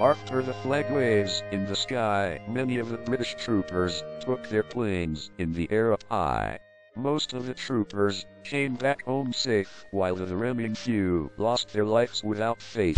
After the flag waves in the sky, many of the British troopers took their planes in the air up high. Most of the troopers came back home safe, while the remaining few lost their lives without faith.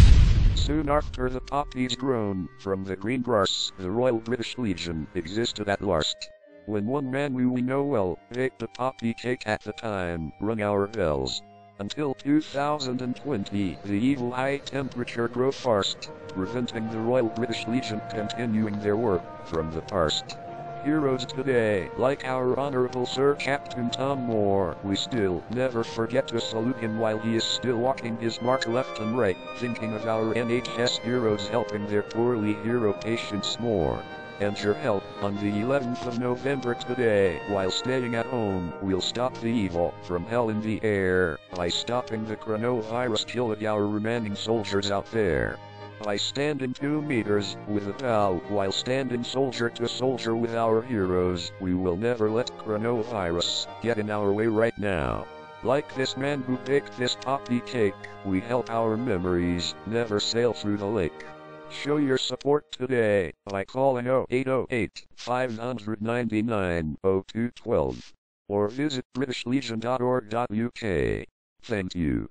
Soon after the poppies grown from the green grass, the Royal British Legion existed at last. When one man we know well baked a poppy cake at the time, rung our bells. Until 2020, the evil high temperature grew fast, preventing the Royal British Legion continuing their work from the past. Heroes today, like our Honorable Sir Captain Tom Moore, we still never forget to salute him while he is still walking his mark left and right, thinking of our NHS heroes helping their poorly hero patients more and your help on the 11th of November today. While staying at home, we'll stop the evil from hell in the air by stopping the coronavirus killing our remaining soldiers out there. By standing 2 meters with a bow while standing soldier to soldier with our heroes, we will never let coronavirus get in our way right now. Like this man who baked this poppy cake, we help our memories never sail through the lake. Show your support today by calling 0808 599 0212 or visit britishlegion.org.uk. Thank you.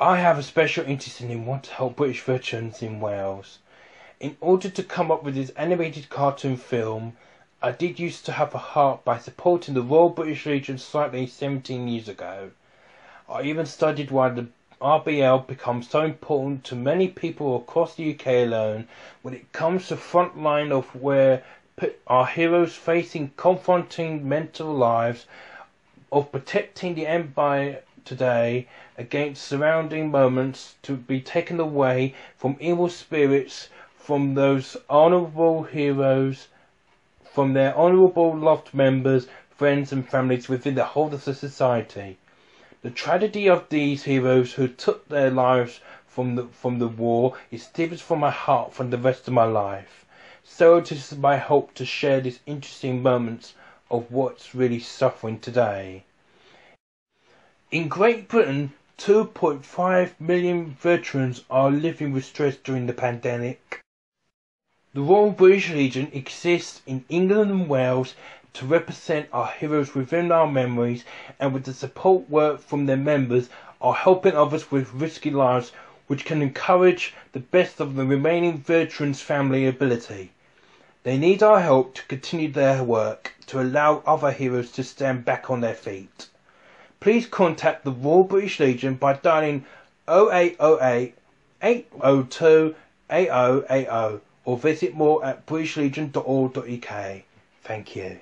I have a special interest in want to help British veterans in Wales. In order to come up with this animated cartoon film, I did used to have a heart by supporting the Royal British Legion slightly 17 years ago. I even studied why the RBL becomes so important to many people across the UK alone when it comes to front line of where our heroes facing confronting mental lives of protecting the empire today against surrounding moments to be taken away from evil spirits, from those honourable heroes, from their honourable loved members, friends and families within the whole of the society. The tragedy of these heroes who took their lives from the, from the war is deepest from my heart for the rest of my life. So it is my hope to share these interesting moments of what's really suffering today. In Great Britain, 2.5 million veterans are living with stress during the pandemic. The Royal British Legion exists in England and Wales to represent our heroes within our memories and with the support work from their members are helping others with risky lives which can encourage the best of the remaining veterans' family ability. They need our help to continue their work to allow other heroes to stand back on their feet please contact the Royal British Legion by dialing 0808 802 8080 or visit more at britishlegion.org.uk. Thank you.